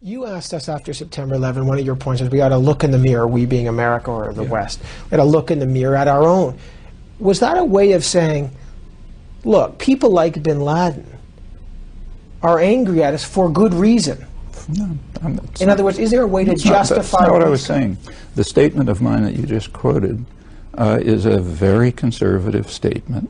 You asked us after September 11, one of your points was we got to look in the mirror, we being America or the West, we got to look in the mirror at our own. Was that a way of saying, look, people like bin Laden are angry at us for good reason? No, I'm not- In other words, is there a way to not- justify That's not what I was saying. The statement of mine that you just quoted uh, is a very conservative statement.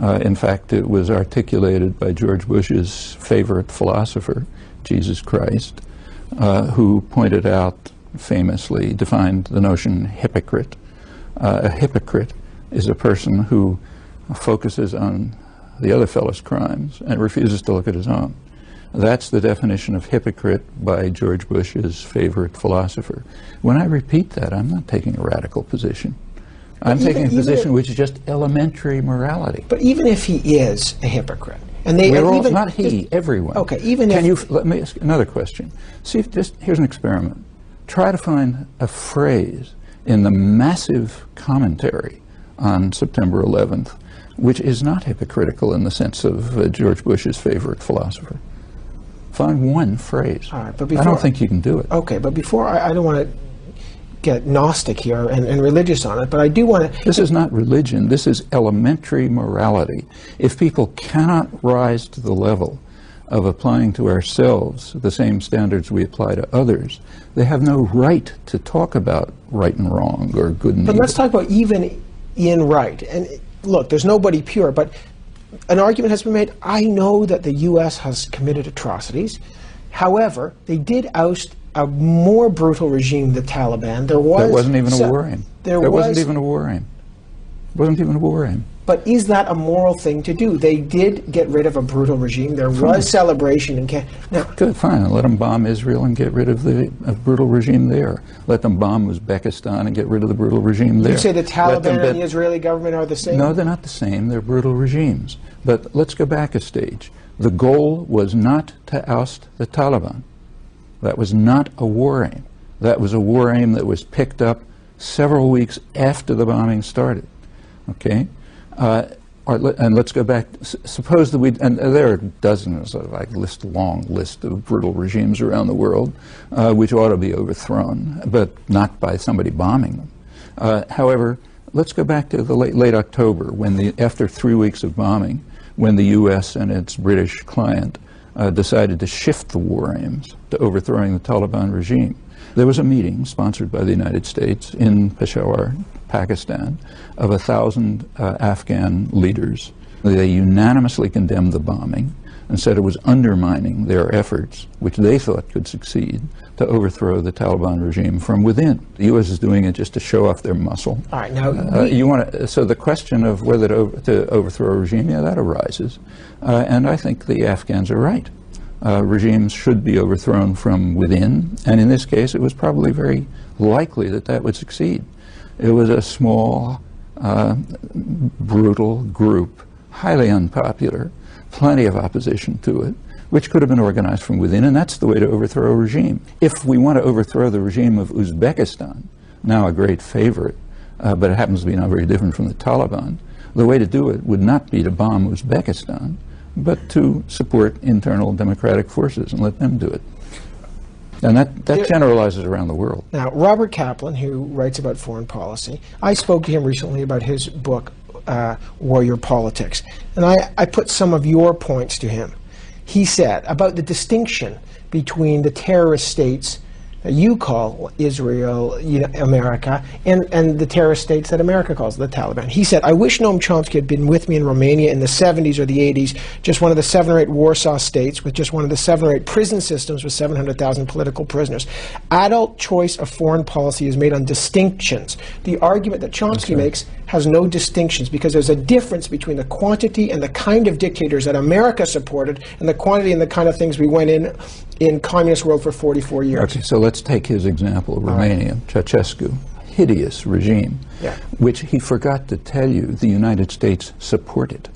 Uh, in fact, it was articulated by George Bush's favorite philosopher, Jesus Christ, uh, who pointed out, famously defined the notion hypocrite. Uh, a hypocrite is a person who focuses on the other fellow's crimes and refuses to look at his own. That's the definition of hypocrite by George Bush's favorite philosopher. When I repeat that, I'm not taking a radical position. I'm even- taking a position if- which is just elementary morality. But even if he is a hypocrite, and they all, even not he, just- everyone. Okay, even Can if- you, let me ask another question. See if just, here's an experiment. Try to find a phrase in the massive commentary on September 11th which is not hypocritical in the sense of uh, George Bush's favorite philosopher. Find one phrase. All right, but before, I don't think you can do it. Okay, but before I, I don't want to get Gnostic here and, and religious on it, but I do want to. This is not religion. This is elementary morality. If people cannot rise to the level of applying to ourselves the same standards we apply to others, they have no right to talk about right and wrong or good and But evil. let's talk about even in right. And look, there's nobody pure, but an argument has been made. I know that the U.S. has committed atrocities. However, they did oust a more brutal regime, the Taliban. There was that wasn't even a war aim. There that was, wasn't even a war aim. wasn't even a war aim. But is that a moral thing to do? They did get rid of a brutal regime. There was celebration in Canada. Now, Good, fine. Let them bomb Israel and get rid of the brutal regime there. Let them bomb Uzbekistan and get rid of the brutal regime there. you say the Taliban and the Israeli government are the same? No, they're not the same. They're brutal regimes. But let's go back a stage. The goal was not to oust the Taliban. That was not a war aim. That was a war aim that was picked up several weeks after the bombing started. Okay? Uh, and let's go back. S- suppose that we, and there are dozens of, I list long list of brutal regimes around the world, uh, which ought to be overthrown, but not by somebody bombing them. Uh, however, let's go back to the late, late October, when the, after three weeks of bombing, when the U.S. and its British client uh, decided to shift the war aims to overthrowing the Taliban regime. There was a meeting sponsored by the United States in Peshawar, Pakistan, of a thousand uh, Afghan leaders. They unanimously condemned the bombing and said it was undermining their efforts, which they thought could succeed, to overthrow the Taliban regime from within. The U.S. is doing it just to show off their muscle. All right, now, Uh, you want to, so the question of whether to, over, to overthrow a regime, yeah, that arises, uh, and I think the Afghans are right. Uh, regimes should be overthrown from within, and in this case, it was probably very likely that that would succeed. It was a small, uh, brutal group, highly unpopular, plenty of opposition to it, which could have been organized from within, and that's the way to overthrow a regime. If we want to overthrow the regime of Uzbekistan, now a great favorite, uh, but it happens to be not very different from the Taliban, the way to do it would not be to bomb Uzbekistan, but to support internal democratic forces and let them do it. And that, that generalizes around the world. Now, Robert Kaplan, who writes about foreign policy, I spoke to him recently about his book, uh, Warrior Politics, and I, I put some of your points to him. He said about the distinction between the terrorist states you call Israel, you know, America, and, and the terrorist states that America calls the Taliban. He said, I wish Noam Chomsky had been with me in Romania in the 70s or the 80s, just one of the seven or eight Warsaw states with just one of the seven or eight prison systems with 700,000 political prisoners. Adult choice of foreign policy is made on distinctions. The argument that Chomsky makes has no distinctions because there's a difference between the quantity and the kind of dictators that America supported and the quantity and the kind of things we went in in communist world for 44 years. Okay, so let's take his example, Romania, Ceausescu, hideous regime, Yeah. which he forgot to tell you the United States supported.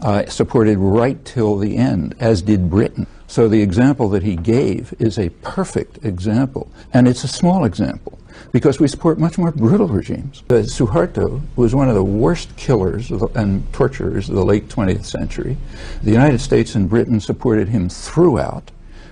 Uh, supported right till the end, as did Britain. So the example that he gave is a perfect example, and it's a small example because we support much more brutal regimes. Uh, Suharto was one of the worst killers of the, and torturers of the late 20th century. The United States and Britain supported him throughout.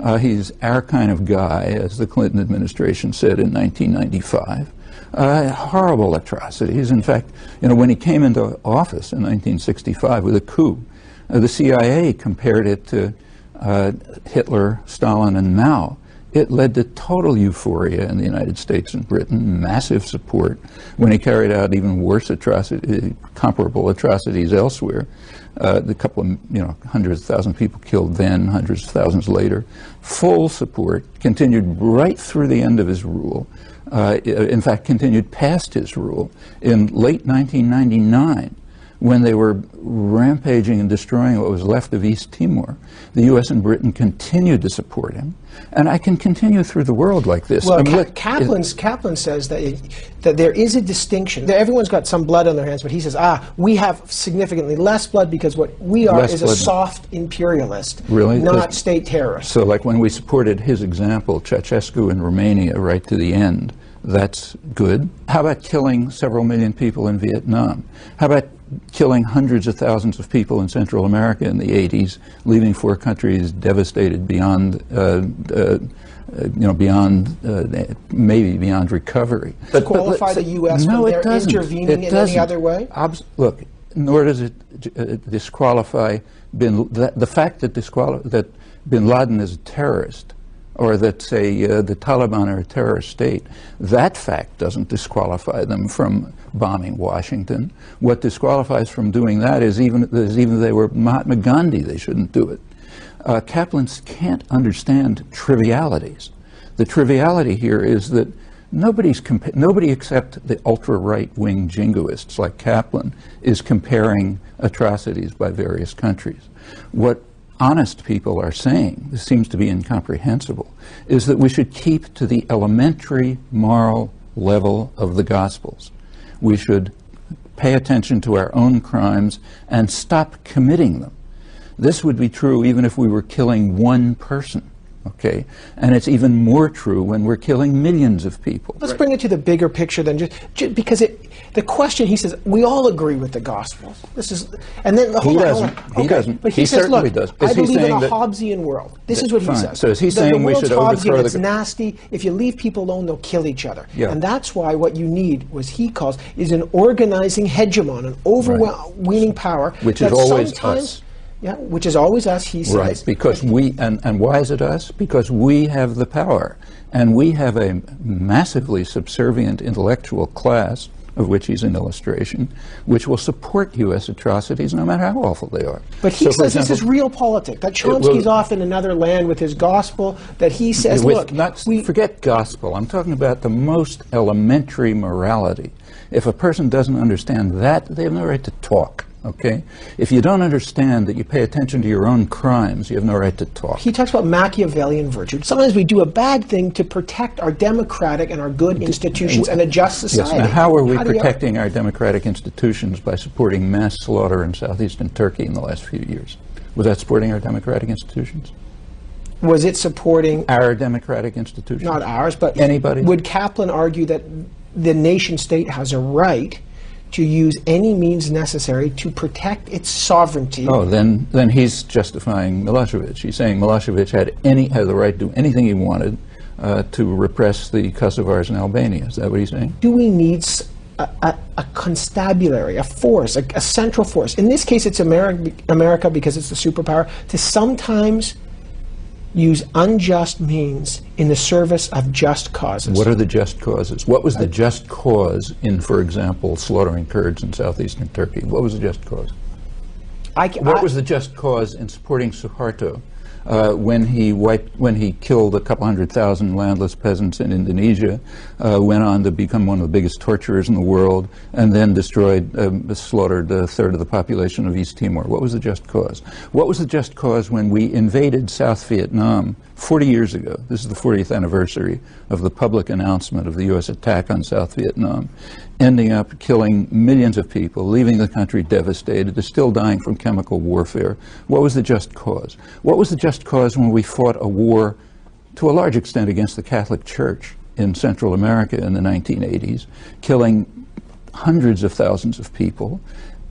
Uh, he's our kind of guy, as the Clinton administration said in 1995. Uh, horrible atrocities. In fact, you know, when he came into office in 1965 with a coup, uh, the CIA compared it to uh, Hitler, Stalin, and Mao. It led to total euphoria in the United States and Britain, massive support when he carried out even worse atrocities, comparable atrocities elsewhere. Uh, the couple of, you know, hundreds of thousands of people killed then, hundreds of thousands later. Full support, continued right through the end of his rule. Uh, in fact, continued past his rule. In late 1999, when they were rampaging and destroying what was left of East Timor, the U.S. and Britain continued to support him. And I can continue through the world like this. Well, I mean, look, Kaplan's, Kaplan says that, it, that there is a distinction. That everyone's got some blood on their hands, but he says, ah, we have significantly less blood because what we are is a soft imperialist, Really? not That's- state terrorist. So, like when we supported his example, Ceausescu in Romania, right to the end, that's good. How about killing several million people in Vietnam? How about killing hundreds of thousands of people in Central America in the 80s, leaving four countries devastated beyond, uh, uh, you know, beyond uh, maybe beyond recovery? Disqualify let's- the US no, from it doesn't. intervening It in any doesn't. other way? Obs- look, nor does it uh, disqualify bin the, the fact that that Bin Laden is a terrorist, or that say uh, the Taliban are a terrorist state. That fact doesn't disqualify them from bombing Washington. What disqualifies from doing that is even is even if they were Mahatma Gandhi, they shouldn't do it. Uh, Kaplans can't understand trivialities. The triviality here is that nobody's nobody except the ultra right wing jingoists like Kaplan is comparing atrocities by various countries. What honest people are saying, this seems to be incomprehensible, is that we should keep to the elementary moral level of the Gospels. We should pay attention to our own crimes and stop committing them. This would be true even if we were killing one person, okay? And it's even more true when we're killing millions of people. Let's bring it to the bigger picture then, just, ju- because it, the question he says we all agree with the gospel. This is, and then on, hold doesn't. on. He Okay, doesn't. But he, He says, certainly look, does. I he believe in a Hobbesian world. This is what he Fine. says. So is he the, saying the we should Hobbesian, overthrow It's the- nasty. If you leave people alone, they'll kill each other. Yeah. And that's why what you need, was he calls, is an organizing hegemon, an overweening power. Which is that always sometimes- us. Yeah, which is always us. He says. Right, because we, and, and why is it us? Because we have the power. And we have a massively subservient intellectual class, of which he's an illustration, which will support U.S. atrocities no matter how awful they are. But he So, says this is real politics. That will- Chomsky's off in another land with his gospel. That he says, look, not, we, forget gospel. I'm talking about the most elementary morality. If a person doesn't understand that, they have no right to talk. Okay? If you don't understand that you pay attention to your own crimes, you have no right to talk. he talks about Machiavellian virtue. Sometimes we do a bad thing to protect our democratic and our good institutions and a just Yes. society. Now, how are we you- protecting our democratic institutions by supporting mass slaughter in southeastern Turkey in the last few years? Was that supporting our democratic institutions? was it supporting Our democratic institutions? not ours, but Anybody? Would Kaplan argue that the nation state has a right to use any means necessary to protect its sovereignty? Oh, then, then he's justifying Milosevic. He's saying Milosevic had any had the right to do anything he wanted uh, to repress the Kosovars in Albania. Is that what he's saying? do we need a constabulary, a force, a, a central force? In this case, it's America, America because it's the superpower, to sometimes use unjust means in the service of just causes. What are the just causes? What was the uh, just cause in, for example, slaughtering Kurds in southeastern Turkey? What was the just cause? I, What I- was the just cause in supporting Suharto uh, when he wiped, when he killed a couple hundred thousand landless peasants in Indonesia, uh, went on to become one of the biggest torturers in the world, and then destroyed, um, slaughtered a third of the population of East Timor? What was the just cause? What was the just cause when we invaded South Vietnam 40 years ago? This is the 40th anniversary of the public announcement of the U.S. attack on South Vietnam ending up killing millions of people, leaving the country devastated. They're still dying from chemical warfare. What was the just cause? What was the just cause when we fought a war to a large extent against the Catholic Church in Central America in the 1980s, killing hundreds of thousands of people,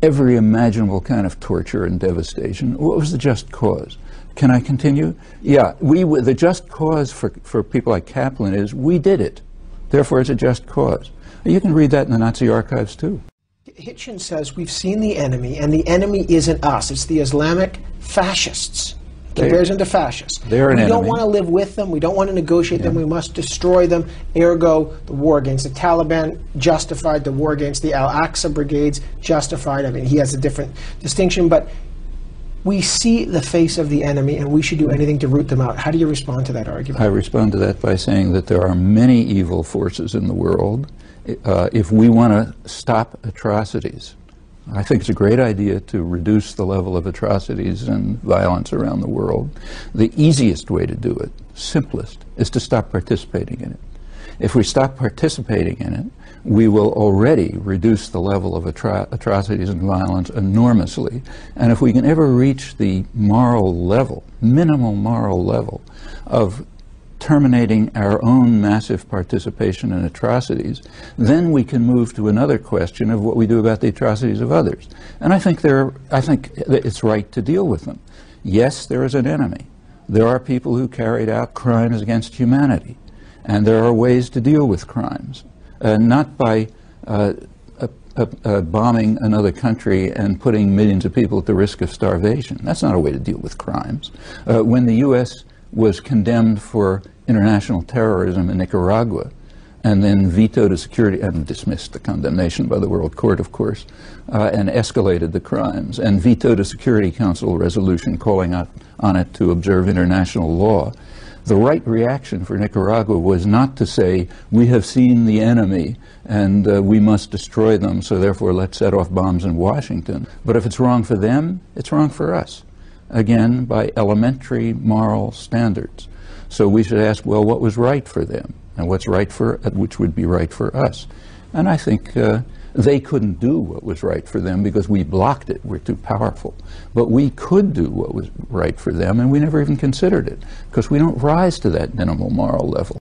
every imaginable kind of torture and devastation? What was the just cause? Can I continue? Yeah, we the just cause for, for people like Kaplan is we did it. Therefore, it's a just cause. You can read that in the Nazi archives too. Hitchens says we've seen the enemy, and the enemy isn't us. It's the Islamic fascists. Compares them to fascists. They're an enemy. we don't want to live with them. We don't want to negotiate them. We must destroy them. Ergo, the war against the Taliban justified. The war against the Al Aqsa brigades justified. I mean, he has a different distinction, but we see the face of the enemy, and we should do anything to root them out. How do you respond to that argument? I respond to that by saying that there are many evil forces in the world. Uh, if we want to stop atrocities, I think it's a great idea to reduce the level of atrocities and violence around the world. The easiest way to do it, simplest, is to stop participating in it. If we stop participating in it, we will already reduce the level of atro- atrocities and violence enormously. And if we can ever reach the moral level, minimal moral level, of terminating our own massive participation in atrocities, then we can move to another question of what we do about the atrocities of others. And I think there, I think it's right to deal with them. Yes, there is an enemy. There are people who carried out crimes against humanity, and there are ways to deal with crimes, uh, not by uh, bombing another country and putting millions of people at the risk of starvation. That's not a way to deal with crimes. Uh, when the U.S. was condemned for international terrorism in Nicaragua, and then vetoed a security and dismissed the condemnation by the World Court, of course, uh, and escalated the crimes, and vetoed a Security Council resolution calling out on it to observe international law. The right reaction for Nicaragua was not to say, we have seen the enemy and uh, we must destroy them, so therefore let's set off bombs in Washington. But if it's wrong for them, it's wrong for us. Again, by elementary moral standards. So we should ask, well, what was right for them? And what's right for, uh, which would be right for us? And I think uh, they couldn't do what was right for them because we blocked it. We're too powerful. But we could do what was right for them, and we never even considered it because we don't rise to that minimal moral level.